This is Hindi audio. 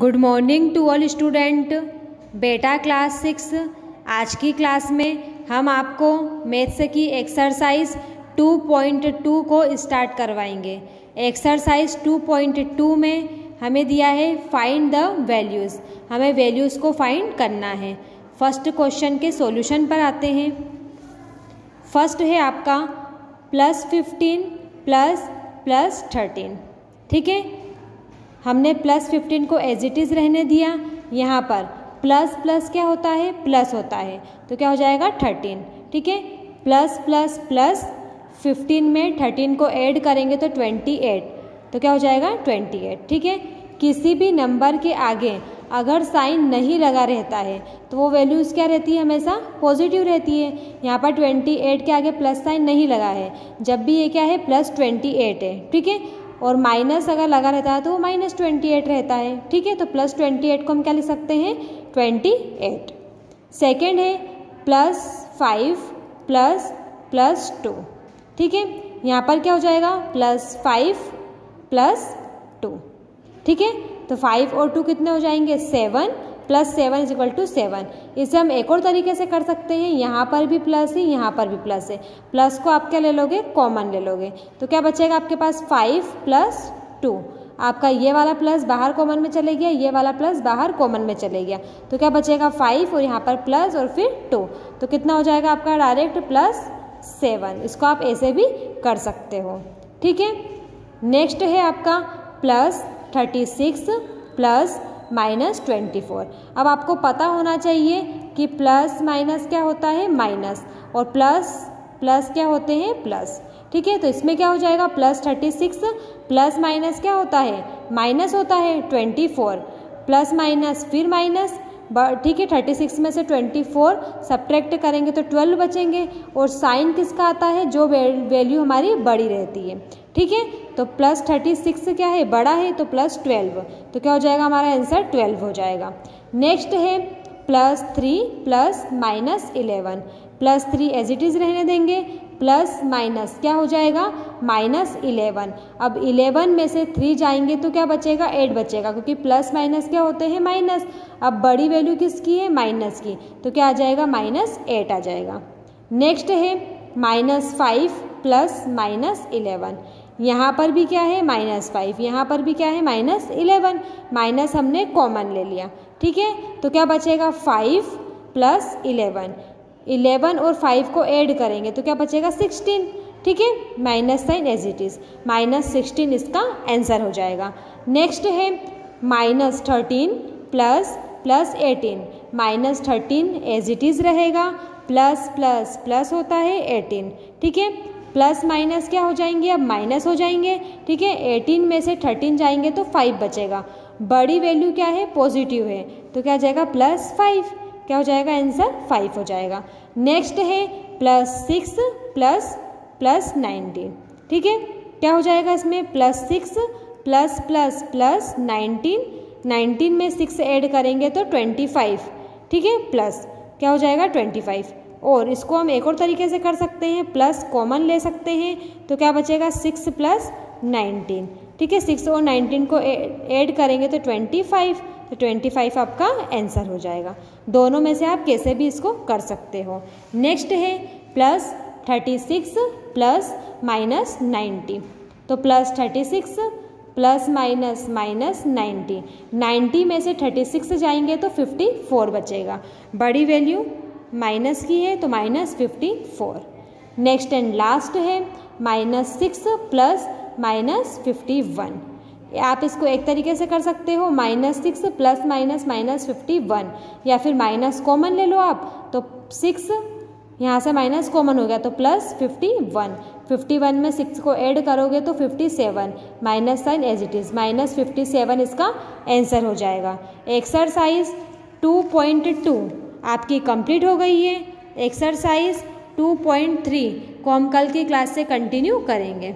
Good morning to all student. बेटा क्लास सिक्स, आज की क्लास में हम आपको मैथ्स की एक्सरसाइज 2.2 को स्टार्ट करवाएँगे। एक्सरसाइज 2.2 में हमें दिया है फाइंड द वैल्यूज़ हमें वैल्यूज़ को फाइंड करना है। फ़र्स्ट क्वेश्चन के सॉल्यूशन पर आते हैं। फ़र्स्ट है आपका plus fifteen plus plus thirteen ठीक है? हमने प्लस फिफ्टीन को एज इट इज़ रहने दिया, यहाँ पर प्लस प्लस क्या होता है? प्लस होता है। तो क्या हो जाएगा? थर्टीन ठीक है? प्लस प्लस प्लस फिफ्टीन में थर्टीन को ऐड करेंगे तो ट्वेंटी एट तो क्या हो जाएगा? ट्वेंटी एट ठीक है? किसी भी नंबर के आगे अगर साइन नहीं लगा रहता है तो वो वैल्यूज़ क्या रहती है? हमेशा पॉजिटिव रहती है। यहाँ पर ट्वेंटी एट के आगे प्लस साइन नहीं लगा है। जब भी ये क्या है? प्लस ट्वेंटी एट है। ठीक है? और माइनस अगर लगा रहता है तो वो माइनस ट्वेंटी एट रहता है। ठीक है तो प्लस ट्वेंटी एट को हम क्या लिख सकते हैं? Twenty eight. सेकेंड है plus five plus plus two ठीक है, यहाँ पर क्या हो जाएगा? प्लस फाइव प्लस टू ठीक है तो फाइव और टू कितने हो जाएँगे? Seven plus seven is equal to seven. इसे हम एक और तरीके से कर सकते हैं। यहाँ पर भी प्लस है, यहाँ पर भी प्लस है। प्लस को आप क्या ले लोगे? कॉमन ले लोगे। तो क्या बचेगा आपके पास? Five plus two. आपका ये वाला प्लस बाहर कॉमन में चले गया, ये वाला प्लस बाहर कॉमन में चले गया। तो क्या बचेगा? फाइव और यहाँ पर प्लस और फिर टू। तो कितना हो जाएगा आपका? Direct plus seven. इसको आप ऐसे भी कर सकते हो। ठीक है? नेक्स्ट है आपका plus thirty six plus minus twenty four अब आपको पता होना चाहिए कि प्लस माइनस क्या होता है? माइनस और प्लस प्लस क्या होते हैं? प्लस ठीक है? तो इसमें क्या हो जाएगा? Plus thirty six plus minus क्या होता है? माइनस होता है ट्वेंटी फोर प्लस माइनस फिर माइनस ठीक है? थर्टी सिक्स में से ट्वेंटी फोर सब्ट्रैक्ट करेंगे तो ट्वेल्व बचेंगे। और साइन किसका आता है? जो वैल्यू हमारी बड़ी रहती है। ठीक है? तो प्लस थर्टी सिक्स क्या है? बड़ा है तो प्लस ट्वेल्व तो क्या हो जाएगा? हमारा आंसर ट्वेल्व हो जाएगा। नेक्स्ट है plus three plus minus eleven plus three as it is रहने देंगे। प्लस माइनस क्या हो जाएगा? माइनस इलेवन अब इलेवन में से थ्री जाएँगे तो क्या बचेगा? एट बचेगा, क्योंकि प्लस माइनस क्या होते हैं? माइनस अब बड़ी वैल्यू किसकी है? माइनस की। तो क्या आ जाएगा? माइनस एट आ जाएगा। नेक्स्ट है minus five plus minus eleven यहाँ पर भी क्या है? Minus five. यहाँ पर भी क्या है? Minus eleven. माइनस हमने कॉमन ले लिया। ठीक है? तो क्या बचेगा? Five plus eleven. इलेवन और फाइव को ऐड करेंगे तो क्या बचेगा? सिक्सटीन। ठीक है? Minus sign as it is minus sixteen इसका आंसर हो जाएगा। नेक्स्ट है minus thirteen plus plus eighteen. Minus thirteen as it is रहेगा। प्लस प्लस प्लस होता है एटीन। ठीक है? प्लस माइनस क्या हो जाएँगे? अब माइनस हो जाएँगे, ठीक है? एटीन में से थर्टीन जाएँगे तो फाइव बचेगा। बड़ी वैल्यू क्या है? पॉजिटिव है। तो क्या हो जाएगा? Plus five. क्या हो जाएगा? आंसर फाइव हो जाएगा। नेक्स्ट है plus six plus plus nineteen. ठीक है? क्या हो जाएगा इसमें? Plus six plus plus plus nineteen. Nineteen में सिक्स ऐड करेंगे तो ट्वेंटी फाइव। ठीक है? प्लस। क्या हो जाएगा? Twenty five. और इसको हम एक और तरीके से कर सकते हैं प्लस कॉमन ले सकते हैं तो क्या बचेगा? सिक्स प्लस नाइनटीन ठीक है सिक्स और नाइनटीन को ऐड करेंगे तो ट्वेंटी फाइव तो ट्वेंटी फाइव आपका आंसर हो जाएगा। दोनों में से आप कैसे भी इसको कर सकते हो। नेक्स्ट है plus thirty six plus minus ninety तो plus thirty six plus minus minus ninety ninety में से थर्टी सिक्स जाएँगे तो फिफ्टी फोर बचेगा। बड़ी वैल्यू माइनस की है तो minus fifty four. Next and last है minus six plus minus fifty one. आप इसको एक तरीके से कर सकते हो, minus six plus minus minus fifty one, या फिर माइनस कॉमन ले लो आप तो सिक्स यहाँ से माइनस कॉमन हो गया तो plus fifty one. Fifty one में सिक्स को ऐड करोगे तो fifty seven, minus sign as it is minus fifty seven इसका आंसर हो जाएगा। Exercise two point two. आपकी कंप्लीट हो गई है। एक्सरसाइज 2.3 को हम कल की क्लास से कंटिन्यू करेंगे।